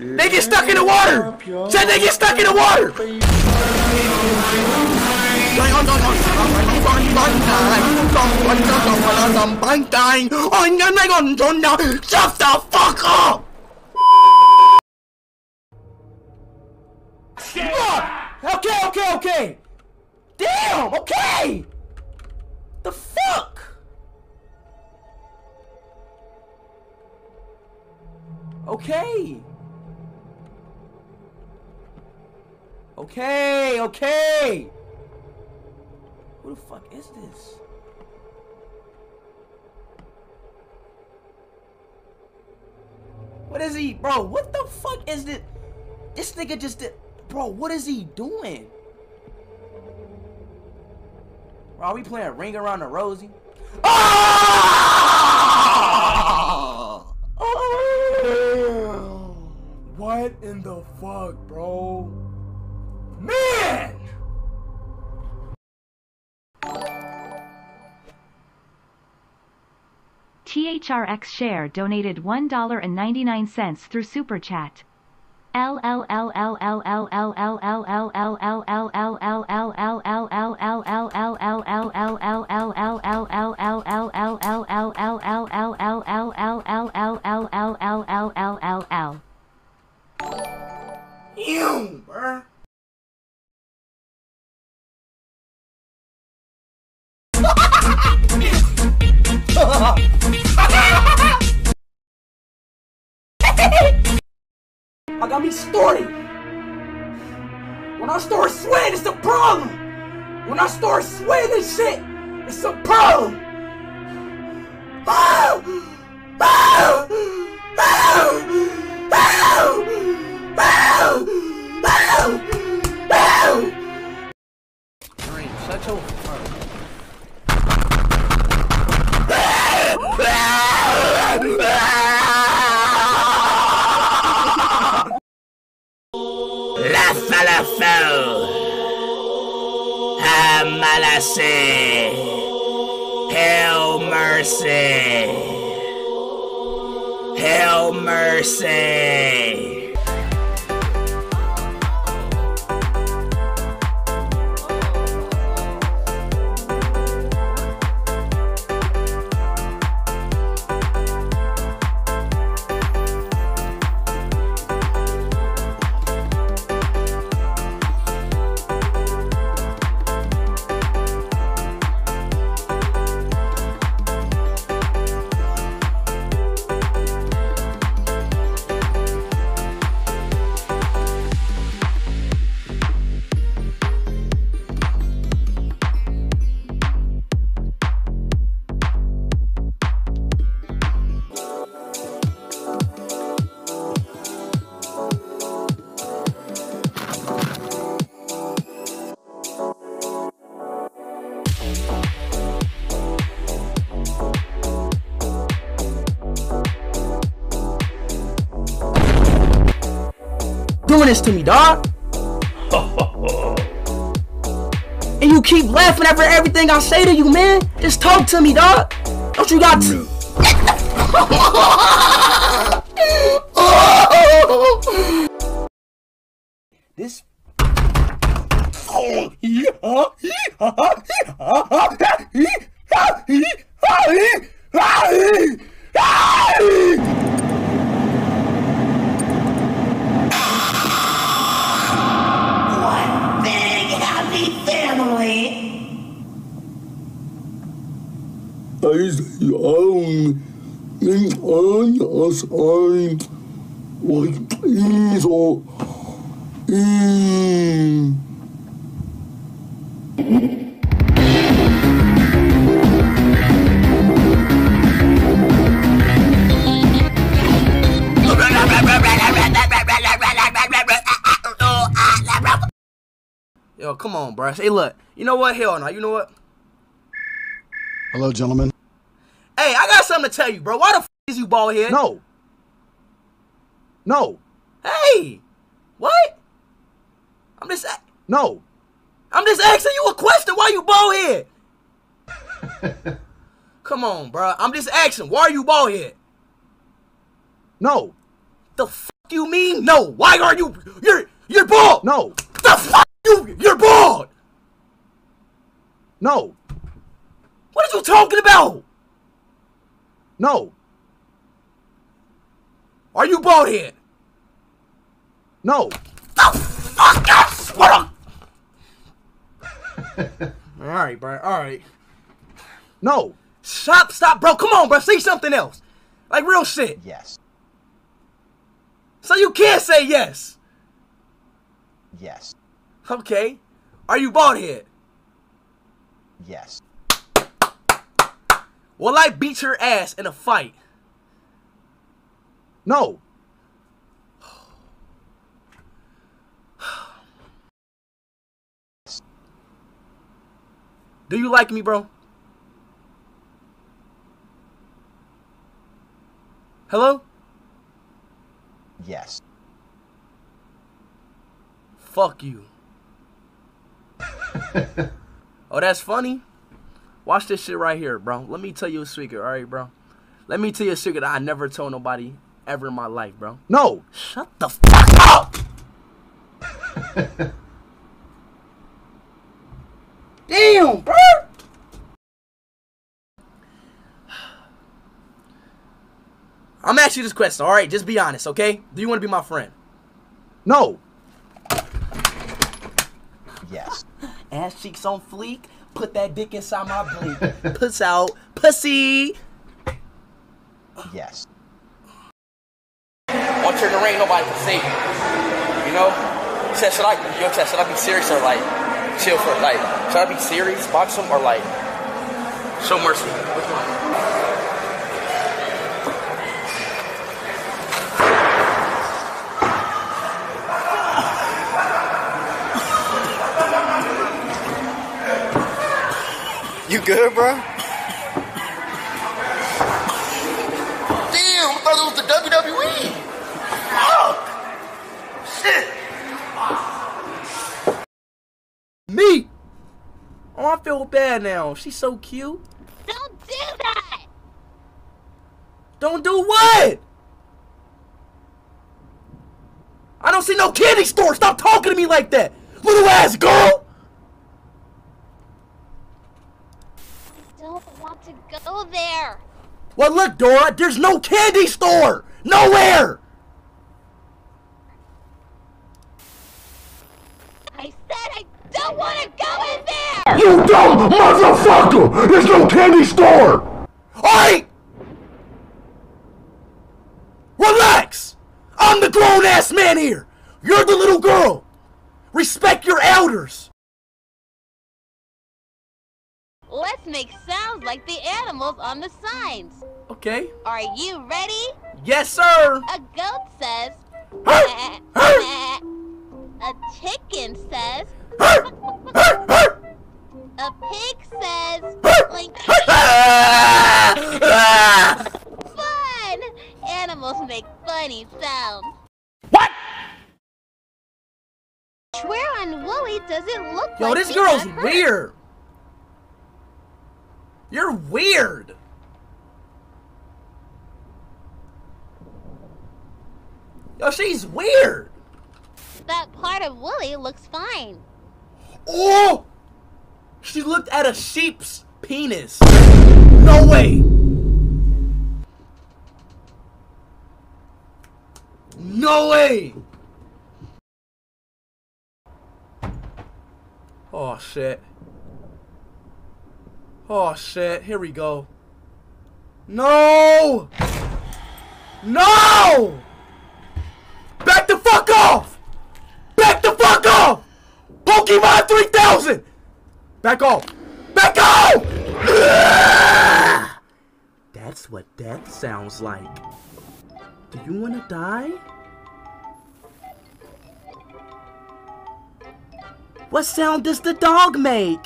They get stuck in the water! Said they get stuck in the water! Shut the fuck up! Okay, okay, okay! Damn, okay! The fuck? Okay. Okay, okay. Who the fuck is this? What is he, bro? What the fuck is this? This nigga just did, bro. What is he doing? Bro, are we playing Ring Around the Rosie? Ah! What in the fuck, bro? THRX Share donated $1.99 through Super Chat. Got me started. When I start sweating, it's a problem. When I start sweating shit, it's a problem. Mercy. Hail mercy. This to me, dog. and you keep laughing after everything I say to you, man. Just talk to me, dog. Don't you got to? this. Big Yo, come on, bro. Hey, look. You know what? Hell no. You know what? Hello, gentlemen. Hey, I got something to tell you, bro. Why the f is you bald head? No. No. Hey, what? I'm just, No. I'm just asking you a question. Why you bald head? Come on, bro. I'm just asking. Why are you bald head? No. The fuck you mean? No. Why are you? You're you're bald. No. The fuck you? You're bald. No. What are you talking about? No. Are you bald head? No. The fuck? All right, bro. All right. No. Stop, stop, bro. Come on, bro. Say something else. Like real shit. Yes. So you can't say yes. Yes. Okay. Are you bald head? Yes. Will I beat your ass in a fight? No. Do you like me, bro? Hello? Yes. Fuck you. oh, that's funny. Watch this shit right here, bro. Let me tell you a secret, alright, bro? Let me tell you a secret I never told nobody ever in my life, bro. No. Shut the fuck up! Damn, bro! I'm asking you this question, alright? Just be honest, okay? Do you want to be my friend? No. Yes. Ass cheeks on fleek. Put that dick inside my bleak. Puss out. Pussy. Yes. On turn the rain, nobody can see. you. You know? Said, should I, yo, Chad, should I be serious or like chill for like? Should I be serious, box him, or like show mercy? Which one? You good, bro? Damn, I thought it was the WWE. Fuck. Shit. Me. Oh, I feel bad now. She's so cute. Don't do that! Don't do what? I don't see no candy store. Stop talking to me like that, little ass girl. I don't want to go there! Well, look, Dora, there's no candy store! Nowhere! I said I don't want to go in there! You dumb motherfucker! There's no candy store! Alright! Relax! I'm the grown ass man here! You're the little girl! Respect your elders! Let's make sounds like the animals on the signs. Okay. Are you ready? Yes, sir! A goat says. Hey! "Meh, Hey! meh." A chicken says. A pig says. Blink. Fun! Animals make funny sounds. What? Where on Wooly does it look like? Yo, like this girl's weird. You're weird. Yo, she's weird. That part of Wooly looks fine. Oh! She looked at a sheep's penis. No way. No way. Oh shit. Oh shit. Here we go. No! No! Back the fuck off! Back the fuck off! Pokemon 3000! Back off! Back off! That's what death sounds like. Do you want to die? What sound does the dog make?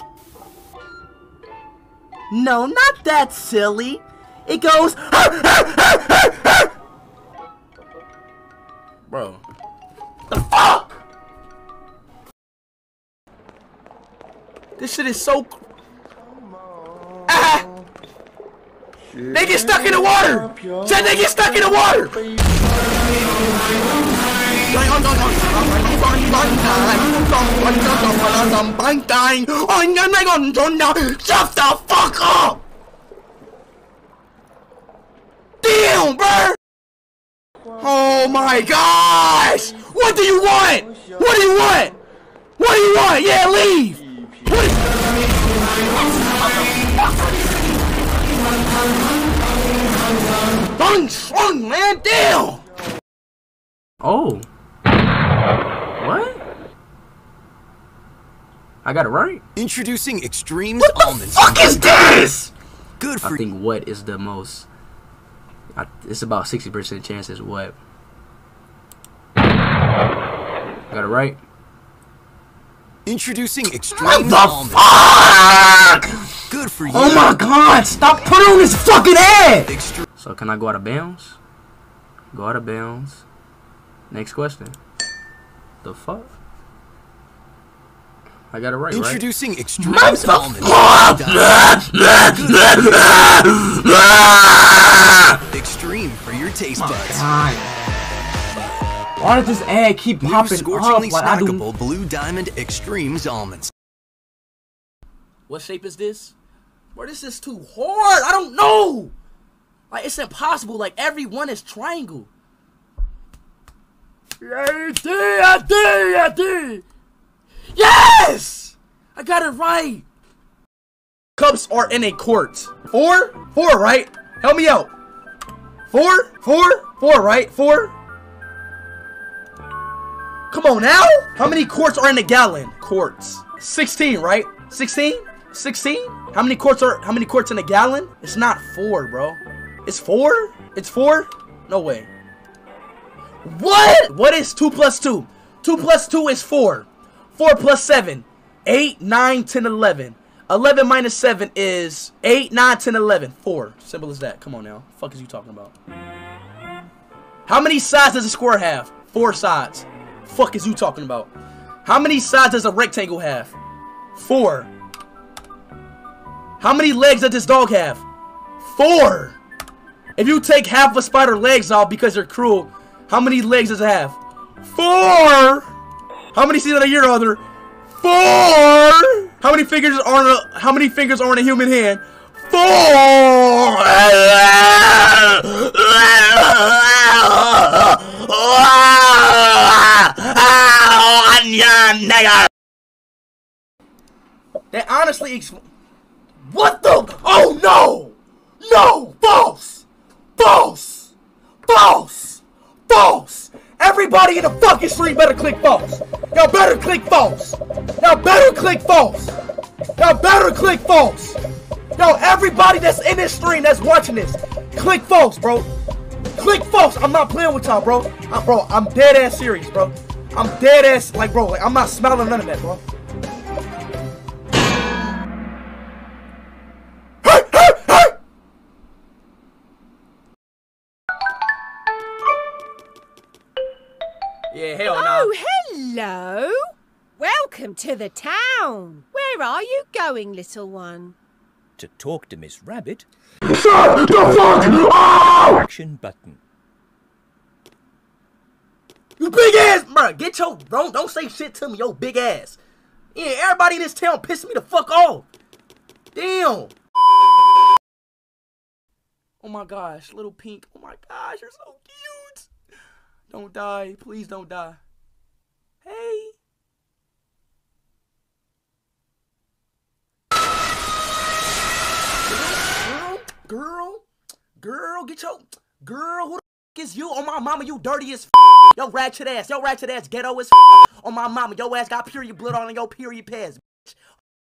No, not that silly. It goes. Bro. The fuck? This shit is so. Ah! They get stuck in the water! Said they get stuck in the water! Shut the fuck up! Damn, bro! Oh my gosh! What do you want? What do you want? What do you want? Yeah, leave! What is- strong, man! Damn! Oh. What? I got it right. Introducing Extremes What the Almonds. fuck is this? Good for I think what is the most. I, it's about 60% chance is what. Got it right? Introducing extreme What the fuck? Good for oh you. Oh my god! Stop putting on this fucking ad! Extre- So can I go out of bounds? Go out of bounds. Next question. The fuck? I got it right, Introducing right? Introducing Extremes Almonds. Extreme for your taste buds. Why does this ad keep New popping scorchingly up? Like I do. snackable Blue Diamond Extremes Almonds. What shape is this? Bro, this is too hard. I don't know. Like, it's impossible. Like, every one is triangle. I did, I did, I did. Yes! I got it right. Cups are in a court. Four? Four, right? Help me out. Four? Four? Four, right? Four? Come on now. How many quarts are in a gallon? Quarts. 16, right? 16? 16? How many quarts are how many quarts in a gallon? It's not 4, bro. It's 4? It's 4? No way. What? What is 2 plus 2? 2 plus 2 is 4. 4 plus 7. 8, 9, 10, 11. 11 minus 7 is 8, 9, 10, 11. 4. Simple as that. Come on now. fuck is you talking about? How many sides does a square have? Four sides. Fuck is you talking about? How many sides does a rectangle have? Four. How many legs does this dog have? Four. If you take half a spider legs off because they're cruel, how many legs does it have? Four. How many seasons a year are there? Four. How many fingers are on a How many fingers are in a human hand? Four. Ah, that honestly ex- What the? Oh no! No! False! False! False! False! Everybody in the fucking street better click false! Y'all better click false! Y'all better click false! Y'all better click false! Yo, everybody that's in this stream that's watching this, click false, bro. Click false. I'm not playing with y'all, bro. I'm, bro, I'm dead ass serious, bro. I'm dead ass, like, bro, like, I'm not smiling none of that, bro. Yeah, hell no. Oh, hello. Welcome to the town. Where are you going, little one? To talk to Miss Rabbit, Shut the fuck up! action button. You big ass, bro. Get your don't don't say shit to me, yo big ass. Yeah, everybody in this town pissing me the fuck off. Damn. Oh my gosh, little pink. Oh my gosh, you're so cute. Don't die, please don't die. Hey. Girl, girl, girl, get your girl. Who the f- is you? Oh my mama, you dirty as f- Yo, ratchet ass, yo, ratchet ass, ghetto as f- On my mama, yo ass got period blood on your period pads. Bitch,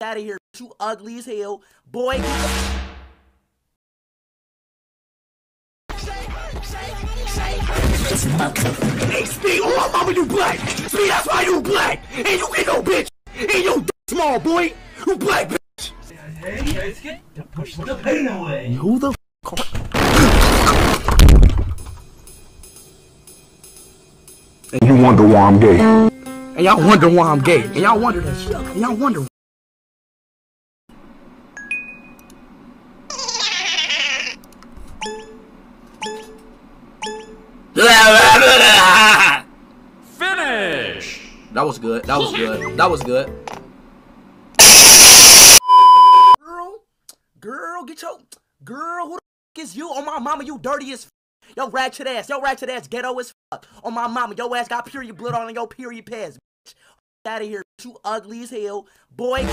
out of here. You ugly as hell, boy. get the- Hey, on oh, my mama, you black. Speed, that's why you black. And you get no bitch. And you small boy. You black bitch. Who the And you wonder why I'm gay. And y'all wonder why I'm gay. And y'all wonder that shit. And y'all wonder. Finish! That was good. That was good. That was good. Girl, girl, get your girl. Who the f is you? Oh my mama, you dirty as f. Yo ratchet ass. Yo ratchet ass ghetto as f. On my mama, yo ass got period blood on your period pads. Bitch, out of here. You ugly as hell, boy.